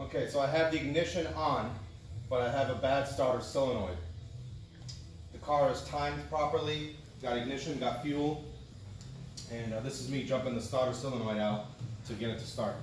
Okay, so I have the ignition on, but I have a bad starter solenoid. The car is timed properly, got ignition, got fuel, and uh, this is me jumping the starter solenoid out to get it to start.